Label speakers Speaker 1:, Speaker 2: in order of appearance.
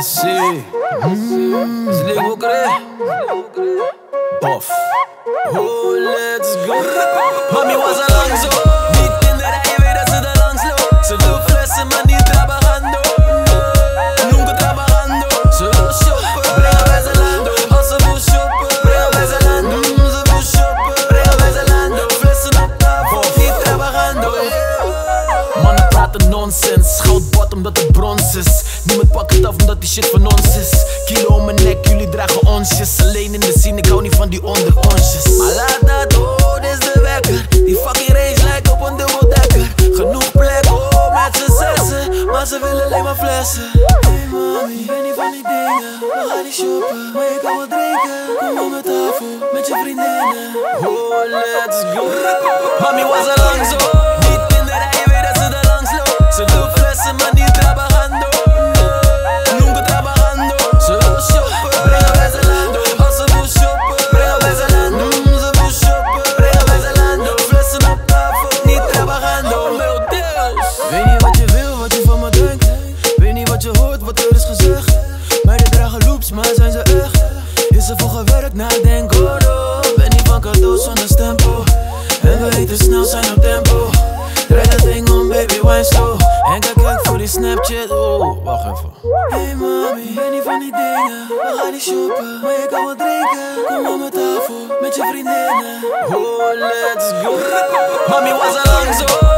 Speaker 1: Zie, is leuk ook Bof. Oh, let's go. Mami was niet trabajando. Mannen praten nonsens. Goud bot omdat het brons is. Pakt het af omdat die shit van ons is. Kilo om mijn nek, jullie dragen onsjes. Alleen in de scene, ik hou niet van die onder onsjes. Maar laat dat, oh, is de wekker. Die fucking race lijkt op een dubbeldekker. Genoeg plek, oh, met z'n zessen. Maar ze willen alleen maar flessen. Hey mami, ben niet van die dingen. We gaan niet shoppen, maar je kan wat drinken. Kom op mijn tafel, met je vriendinnen. Oh, let's go. Mami was al lang zo. Maar zijn ze echt? Is er voor gewerkt, nadenk gordo. Ben niet van cadeaus zonder stempel. En we eten snel, zijn op tempo. Draai dat ding om, baby, wine slow. En kijk voor die Snapchat, oh, wacht even. Hey mami, ben niet van die dingen. We gaan niet shoppen, maar je kan wat drinken. Kom op mijn tafel, met je vriendinnen. Oh, let's go. Mami was al lang zo.